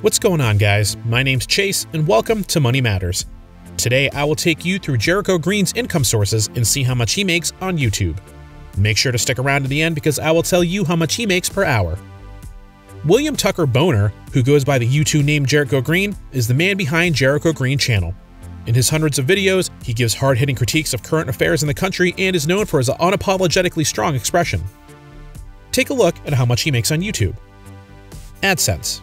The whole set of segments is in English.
What's going on, guys? My name's Chase, and welcome to Money Matters. Today, I will take you through Jericho Green's income sources and see how much he makes on YouTube. Make sure to stick around to the end because I will tell you how much he makes per hour. William Tucker Boner, who goes by the YouTube name Jericho Green, is the man behind Jericho Green channel. In his hundreds of videos, he gives hard-hitting critiques of current affairs in the country and is known for his unapologetically strong expression. Take a look at how much he makes on YouTube. AdSense.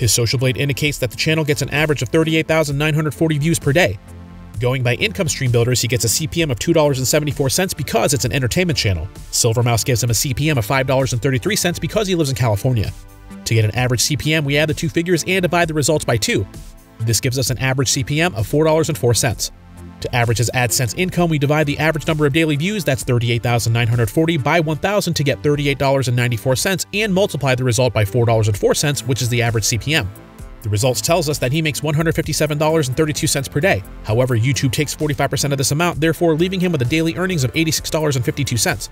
His social blade indicates that the channel gets an average of 38,940 views per day. Going by income stream builders, he gets a CPM of $2.74 because it's an entertainment channel. Silvermouse gives him a CPM of $5.33 because he lives in California. To get an average CPM, we add the two figures and divide the results by 2. This gives us an average CPM of $4.04. To average his AdSense income, we divide the average number of daily views, that's 38,940, by 1,000 to get $38.94 and multiply the result by $4.04, which is the average CPM. The results tells us that he makes $157.32 per day. However, YouTube takes 45% of this amount, therefore leaving him with a daily earnings of $86.52.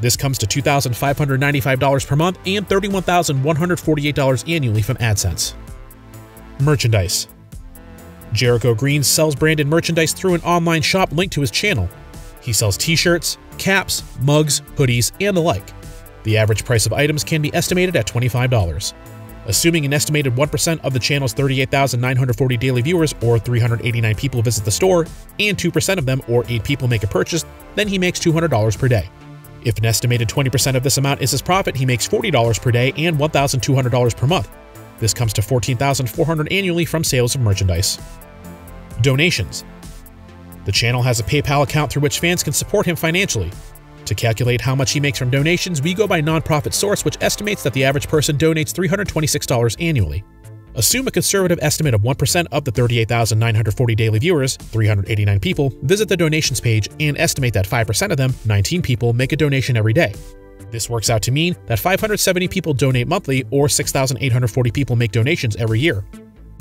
This comes to $2,595 per month and $31,148 annually from AdSense. Merchandise Jericho Green sells branded merchandise through an online shop linked to his channel. He sells t-shirts, caps, mugs, hoodies, and the like. The average price of items can be estimated at $25. Assuming an estimated 1% of the channel's 38,940 daily viewers, or 389 people visit the store, and 2% of them, or 8 people make a purchase, then he makes $200 per day. If an estimated 20% of this amount is his profit, he makes $40 per day and $1,200 per month. This comes to 14,400 annually from sales of merchandise. Donations. The channel has a PayPal account through which fans can support him financially. To calculate how much he makes from donations, we go by nonprofit source, which estimates that the average person donates $326 annually. Assume a conservative estimate of 1% of the 38,940 daily viewers, 389 people, visit the donations page and estimate that 5% of them, 19 people, make a donation every day. This works out to mean that 570 people donate monthly or 6,840 people make donations every year.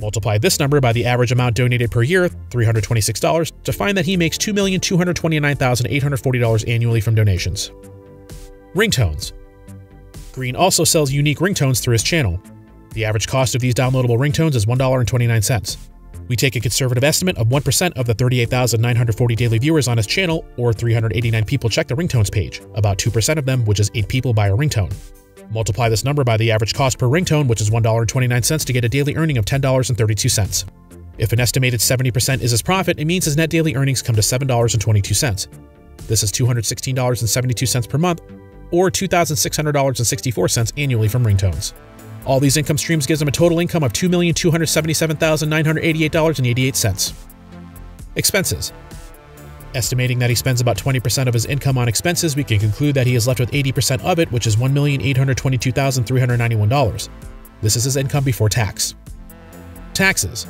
Multiply this number by the average amount donated per year, $326, to find that he makes $2,229,840 annually from donations. Ringtones Green also sells unique ringtones through his channel. The average cost of these downloadable ringtones is $1.29. We take a conservative estimate of 1% of the 38,940 daily viewers on his channel, or 389 people check the ringtones page. About 2% of them, which is 8 people, buy a ringtone. Multiply this number by the average cost per ringtone, which is $1.29 to get a daily earning of $10.32. If an estimated 70% is his profit, it means his net daily earnings come to $7.22. This is $216.72 per month, or $2,600.64 annually from ringtones. All these income streams gives him a total income of $2,277,988.88. Expenses. Estimating that he spends about 20% of his income on expenses, we can conclude that he is left with 80% of it, which is $1,822,391. This is his income before tax. Taxes.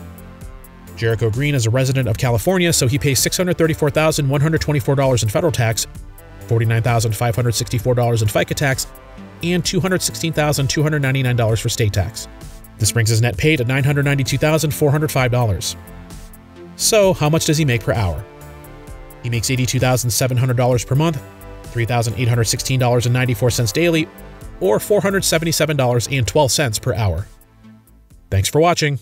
Jericho Green is a resident of California, so he pays $634,124 in federal tax, $49,564 in FICA tax, and $216,299 for state tax. This brings his net pay to $992,405. So, how much does he make per hour? He makes $82,700 per month, $3,816.94 daily, or $477.12 per hour. Thanks for watching.